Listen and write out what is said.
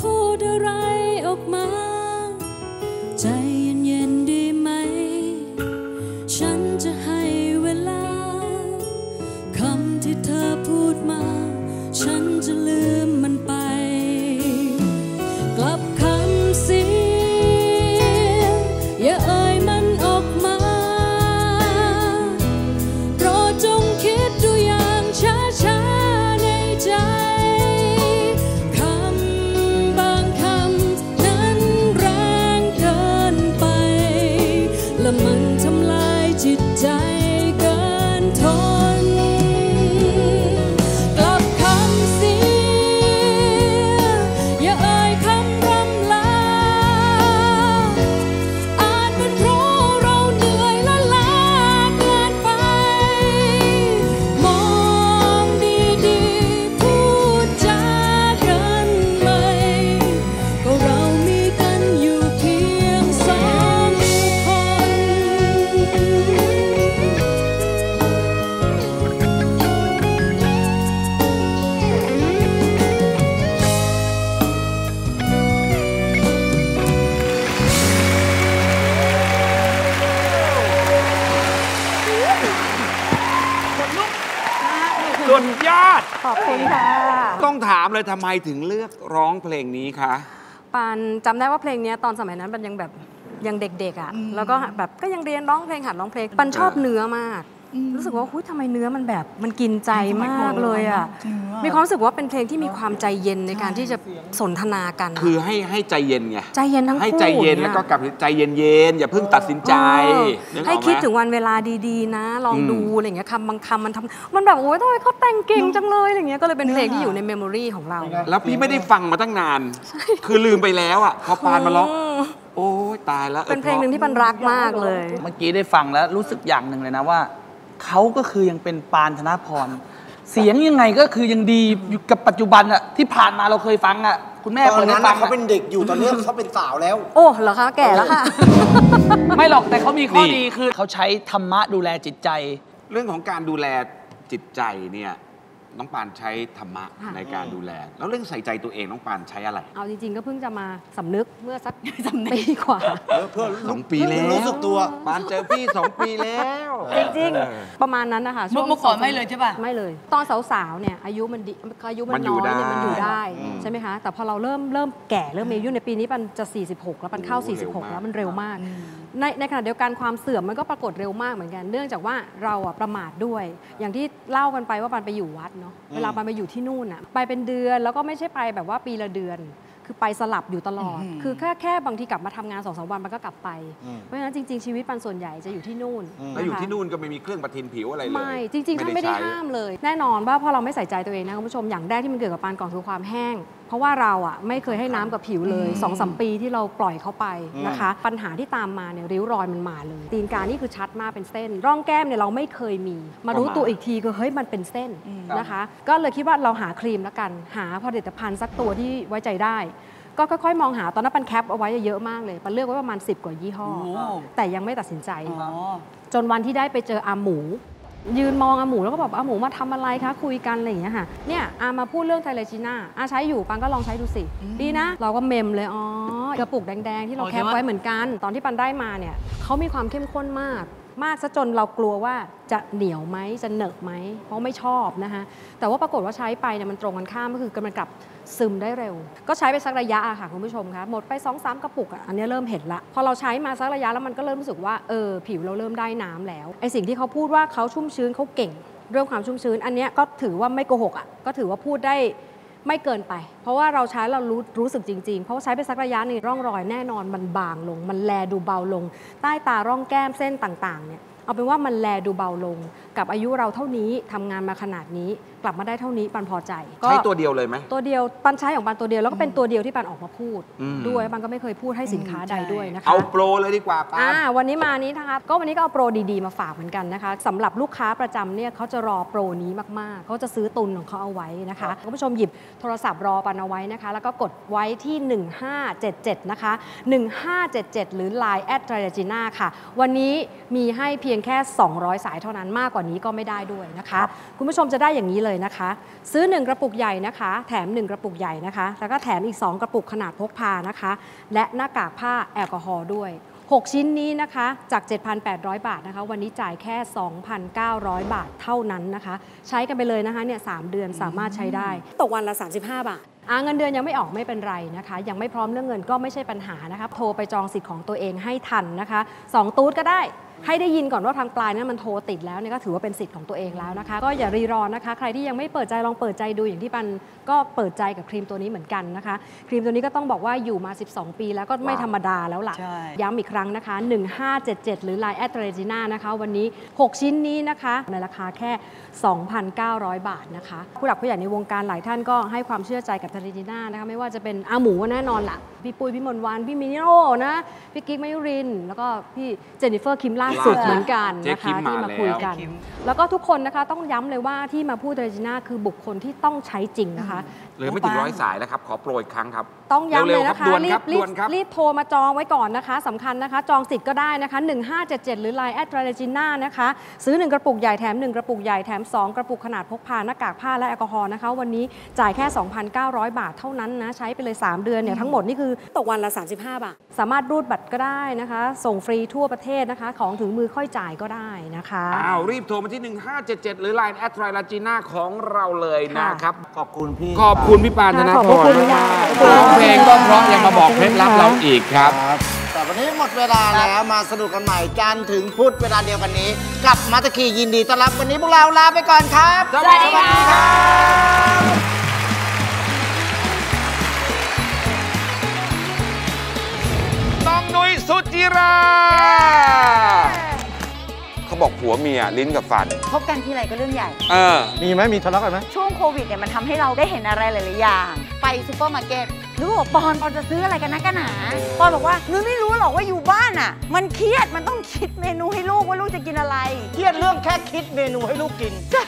พูดอะไรออกมา ใจเย็นๆดีไหม ฉันจะให้เวลา คำที่เธอพูดมา ฉันจะลืม ดยอดขอบคุณค่ะต้องถามเลยทำไมถึงเลือกร้องเพลงนี้คะปานจำได้ว่าเพลงเนี้ยตอนสมัยนั้นมันยังแบบยังเด็กๆอะแล้วก็แบบก็ยังเรียนร้องเพลงหัดร้องเพลงปันชอบเนื้อมาก รู้สึกว่าหุ้ยทำไมเนื้อมันแบบมันกินใจมากเลยอะมีความรู้สึกว่าเป็นเพลงที่มีความใจเย็นในการที่จะสนทนากัน คือให้ให้ใจเย็นไงใจเย็นทั้งคู่ให้ใจเย็นนี่แล้วก็กลับใจเย็นๆอย่าเพิ่งตัดสินใจเออนึกออกไหมให้คิดถึงวันเวลาดีๆ นะ ลองอืมดูอะไรอย่างเงี้ยคำบางคำมันทำมันแบบโอ้ยทำไมเขาแต่งเก่งจังเลยอะไรเงี้ยก็เลยเป็นเพลงที่อยู่ในเมมโมรีของเรา แล้วพี่ไม่ได้ฟังมาตั้งนาน คือลืมไปแล้วอะพอปานมาร้องโอ้ยตายแล้วออเป็นเพลงหนึ่งที่ปันรักมากเลย เมื่อกี้ได้ฟังแล้วรู้สึกอย่างหนึ่งเลยนะว่า เขาก็คือยังเป็นปานธนพร เสียงยังไงก็คือยังดีอยู่กับปัจจุบันอะที่ผ่านมาเราเคยฟังอะคุณแม่ตเคอนยได้นั้นฟัน่ะงเขาอะเป็นเด็กอยู่ตอนนี้เขาเป็นสาวแล้ว โอ้เหรอคะแก่แล้วค่ะ ไม่หรอกแต่เขามีข้อนี่ดีคือเขาใช้ธรรมะดูแลจิตใจ เรื่องของการดูแลจิตใจเนี่ย น้องปานใช้ธรรมะค่ะ ในการดูแล แล้วเรื่องใส่ใจตัวเองน้องปานใช้อะไรเอาจริง ๆ ก็เพิ่งจะมาสำนึกเมื่อสักปีกว่าเพื่อสองปีแล้วรู้สึกตัว ปานเจอพี่สองปีแล้วจริงเออๆประมาณนั้นนะคะช่วงเมื่อก่อนไม่เลยใช่ปะ ไม่เลย ตอนสาวๆเนี่ยอายุมันดีอายุมัมันนอยู่น้อยเนี่ยได้มันอยู่ได้อืม ใช่ไหมคะแต่พอเราเริ่มเริ่มแก่เริ่มมีอายุในปีนี้ปันจะ 46 แล้วปันเข้าโอ้เร็วมาก46 แล้วมันเร็วมาก ในในขณะเดียวกันความเสื่อมมันก็ปรากฏเร็วมากเหมือนกัน เนื่องจากว่าเราอะประมาทด้วย อย่างที่เล่ากันไปว่าปันไปอยู่วัดเนาะเวลาปันไปอยู่ที่นู่นอะไปเป็นเดือนแล้วก็ไม่ใช่ไปแบบว่าปีละเดือน คือไปสลับอยู่ตลอด คือแค่แค่บางทีกลับมาทำงานสองสามวันมันก็กลับไป เพราะฉะนั้นจริง ๆ ชีวิตปันส่วนใหญ่จะอยู่ที่นู่นแล้วอยู่ะคะที่นู่นก็ไม่มีเครื่องประทินผิวอะไรเลยไม่จริงๆท่านไม่ได้ใช้ห้ามเลย แน่นอนว่าพอเราไม่ใส่ใจตัวเองนะคุณผู้ชมอย่างแรกที่มันเกิดกับปันก่อนคือความแห้ง เพราะว่าเราอะไม่เคยให้น้ำกับผิวเลย2อสปีที่เราปล่อยเขาไปนะคะ ปัญหาที่ตามมาเนี่ยริ้วรอยมันมาเลย ตีนกานี่คือชัดมากเป็นเส้น ร่องแก้มเนี่ยเราไม่เคยมี มารู้ตัวอีกทีคือเฮ้ยมันเป็นเส้นนะคะ ก็เลยคิดว่าเราหาครีมแล้วกัน หาผลิตภัณฑ์สักตัวที่ไว้ใจได้ก็ค่อยๆ มองหาตอนนั้นปัน cap เอาไว้เยอะมากเลย ปันเลือกไว้ประมาณ 10 กว่ายี่ห้อโอ้แต่ยังไม่ตัดสินใจอ๋อจนวันที่ได้ไปเจออาหมู ยืนมองอาหมูแล้วก็บอกอาหมูมาทำอะไรคะคุยกันอะไรอย่างเงี้ยค่ะเนี่ยอามาพูดเรื่องเทเรจิน่าอาใช้อยู่ปันก็ลองใช้ดูสิ ดีนะ เราก็ mem เลยอ๋อกระปุกแดง ๆ ที่เราโอเคแคปไว้เหมือนกัน ตอนที่ปันได้มาเนี่ยเขามีความเข้มข้นมาก มากซะจนเรากลัวว่าจะเหนียวไหมจะเหนอะไหมเพราะไม่ชอบนะคะแต่ว่าปรากฏว่าใช้ไปเนี่ยมันตรงกันข้ามก็คือกำลังกลับซึมได้เร็ว ก็ใช้ไปสักระยะอะค่ะคุณผู้ชมคะหมดไป2อสกระปุกอะอันนี้เริ่มเห็นละพอเราใช้มาสักระยะแล้วมันก็เริ่มรู้สึกว่าเออผิวเราเริ่มได้น้ำแล้วไอสิ่งที่เขาพูดว่าเขาชุ่มชื้นเขาเก่ง เรื่องความชุ่มชื้น อันนี้ก็ถือว่าไม่โกหกอะก็ถือว่าพูดได้ ไม่เกินไป เพราะว่าเราใช้เรารู้รู้สึกจริง ๆ เพราะว่าใช้ไปสักระยะหนึงร่องรอยแน่นอนมันบางลง มันแลดูเบาลง ใต้ตาร่องแก้มเส้นต่างๆเนี่ยเอาเป็นว่ามันแลดูเบาลง กับอายุเราเท่านี้ทำงานมาขนาดนี้กลับมาได้เท่านี้ปันพอใจก็ ใช้ตัวเดียวเลยไหม ตัวเดียวปันใช้ของปันตัวเดียวแล้วก็เป็นตัวเดียวที่ปันออกมาพูด อืม ด้วยปันก็ไม่เคยพูดให้สินค้าใดด้วยนะคะเอาโปรเลยดีกว่าปาอ่านวันนี้มานี้นะคะก็วันนี้ก็เอาโปรดีๆมาฝากเหมือนกันนะคะสำหรับลูกค้าประจำเนี่ยเขาจะรอโปรนี้มากๆเขาจะซื้อตุนของเขาเอาไว้นะคะคุณผู้ชมหยิบโทรศัพท์รอปันเอาไว้นะคะ แล้วก็กดไว้ที่ 1577นะคะ1577 หรือ Line แอดไตรจีน่าค่ะ วันนี้มีให้เพียงแค่ 200 สายเท่านั้นมากกว่านี้ก็ไม่ได้ด้วยนะคะ คุณผู้ชมจะได้อย่างนี้เลยเลยนะคะ ซื้อ 1 กระปุกใหญ่นะคะ แถม 1 กระปุกใหญ่นะคะ แล้วก็แถมอีก 2 กระปุกขนาดพกพานะคะ และหน้ากากผ้าแอลกอฮอล์ด้วย 6 ชิ้นนี้นะคะจาก 7,800 บาทนะคะ วันนี้จ่ายแค่ 2,900 บาทเท่านั้นนะคะ ใช้กันไปเลยนะคะเนี่ยสามเดือนสามารถใช้ได้ ตกวันละ 35 บาทอ่า เงินเดือนยังไม่ออกไม่เป็นไรนะคะ ยังไม่พร้อมเรื่องเงินก็ไม่ใช่ปัญหานะคะโทรไปจองสิทธิ์ของตัวเองให้ทันนะคะสองตูดก็ได้ให้ได้ยินก่อนว่าทางปลายนั้นมันโทรติดแล้วเนี่ยก็ถือว่าเป็นสิทธิ์ของตัวเองแล้วนะคะ ก็อย่ารีรอนะคะ ใครที่ยังไม่เปิดใจลองเปิดใจดูอย่างที่ปันก็เปิดใจกับครีมตัวนี้เหมือนกันนะคะ ครีมตัวนี้ก็ต้องบอกว่าอยู่มา 12 ปีแล้วก็ไม่ธรรมดาแล้วล่ะใช่ย้ำอีกครั้งนะคะ 1577 หรือ Line แอดเรจิน่านะคะ วันนี้ 6 ชิ้นนี้นะคะ ในราคาแค่ 2,900 บาทนะคะ ผู้หลักผู้ใหญ่ในวงการหลายท่านก็ให้ความเชื่อใจกับเทเรจิน่านะคะไม่ว่าจะเป็นอาหมูแน่นอนละพี่ปุ้ยพี่มนต์วันพี่มินิโอนะพี่กิ๊กมายุรินทร์แล้วก็พี่เจนนิเฟอร์คิมล่าสุดล่าสุดเหมือนกันนะเจ๊คิคะมมาที่มาคุยกันแล้วเจ๊คิมแล้วก็ทุกคนนะคะต้องย้ำเลยว่าที่มาพูดเทเรจิน่าคือบุคคลที่ต้องใช้จริงนะคะเหลือไม่ถึงร้อยสายแล้วครับ ขอโปรยอีกครั้งครับ ต้องย้ำเลยนะคะร็วๆรีครับบรีด่บวนครับรีบโทรมาจองไว้ก่อนนะคะสำคัญนะคะ จองสิทธิ์ก็ได้นะคะ 1577 หรือ Line แอดเรจิน่านะคะ ซื้อ 1 กระปุกใหญ่แถม 1 กระปุกใหญ่แถม 2 กระปุกขนาดพกพาหน้ากากผ้าและแอลกอฮอล์นะคะ วันนี้จ่ายแค่ 2,900บาทเท่านั้นนะใช้ไปเลย 3 เดือนเนี่ยทั้งหมดนี่คือตกวันละ 35 บาท สามารถรูดบัตรก็ได้นะคะ ส่งฟรีทั่วประเทศนะคะ ของถึงมือค่อยจ่ายก็ได้นะคะอ้าวรีบโทรมาที่ 1577 หรือ Line แอดไทรลาจีน่าของเราเลยนะครับ ขอบคุณพี่ ขอบคุณพี่ปานธนาขอบพพระรคุณมากค่ะๆร้องเพลงก็เพราะยังมาบอกเคล็ดลับเราอีกครับครับ แต่วันนี้หมดเวลาแล้วมาสนุกกันใหม่จันทร์ถึงพุธเวลาเดียวกันนี้ กับมาตะคียินดีต้อนรับวันนี้พวกเราลาไปก่อนครับ สวัสดีครับ น้องนุ้ยสุจิรา เขาบอกผัวเมียลิ้นกับฟัน พบกันทีไรก็เรื่องใหญ่ เออ มีไหมมีทะเลาะกันไหมช่วงโควิดเนี่ยมันทำให้เราได้เห็นอะไรหลาย ๆ อย่าง ไปซูเปอร์มาร์เก็ตลูกบอกปอนปอนจะซื้ออะไรกันนะกันหนาปอนบอกว่านุ้ยไม่รู้หรอกว่าอยู่บ้านอะ มันเครียดมันต้องคิดเมนูให้ลูกว่าลูกจะกินอะไร เครียดเรื่องแค่คิดเมนูให้ลูกกิน ใช่